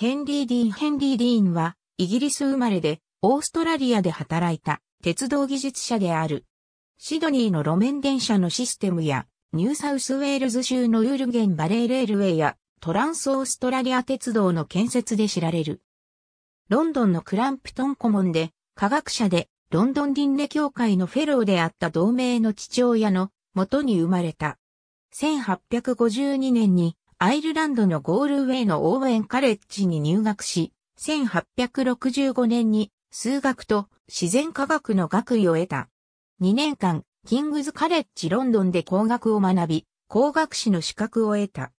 ヘンリー・ディーン・ヘンリー・ディーンは、イギリス生まれで、オーストラリアで働いた、鉄道技術者である。シドニーの路面電車のシステムや、ニューサウスウェールズ州のウールゲンバレーレールウェイや、トランスオーストラリア鉄道の建設で知られる。ロンドンのクランプトンコモンで、科学者で、ロンドン倫理協会のフェローであった同名の父親の元に生まれた。1852年にアイルランドのゴールウェイのオーウェンカレッジに入学し、1865年に数学と自然科学の学位を得た。2年間、キングズカレッジロンドンで工学を学び、工学士の資格を得た。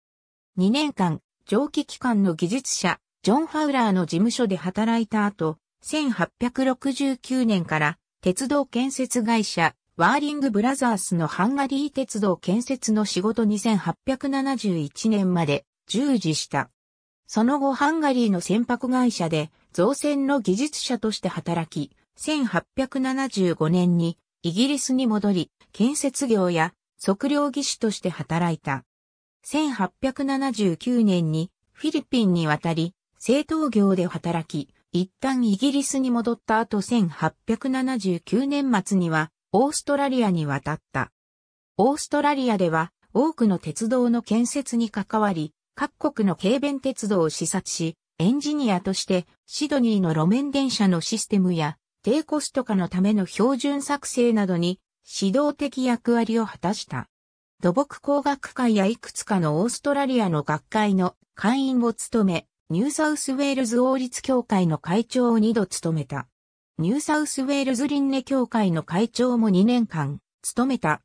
2年間、蒸気機関の技術者、ジョン・ファウラーの事務所で働いた後、1869年から鉄道建設会社、ワーリングブラザースのハンガリー鉄道建設の仕事に1871年まで従事した。その後ハンガリーの船舶会社で造船の技術者として働き、1875年にイギリスに戻り、建設業や測量技師として働いた。1879年にフィリピンに渡り、製陶業で働き、一旦イギリスに戻った後1879年末にはオーストラリアに渡った。オーストラリアでは多くの鉄道の建設に関わり、各国の軽便鉄道を視察し、エンジニアとしてシドニーの路面電車のシステムや低コスト化のための標準作成などに指導的役割を果たした。土木工学会やいくつかのオーストラリアの学会の会員を務め、ニューサウスウェールズ王立協会の会長を2度務めた。ニューサウスウェールズリンネ協会の会長も2年間務めた。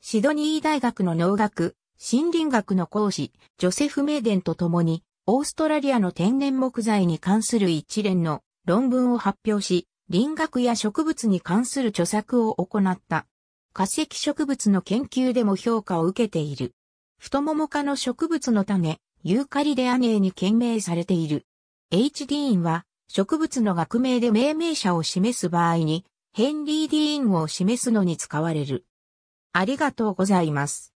シドニー大学の農学、森林学の講師、ジョセフ・メーデンと共に、オーストラリアの天然木材に関する一連の論文を発表し、林学や植物に関する著作を行った。化石植物の研究でも評価を受けている。フトモモ科の植物の種、ユーカリデアネーに献名されている。H ディーンは植物の学名で命名者を示す場合に、ヘンリー・ディーンを示すのに使われる。ありがとうございます。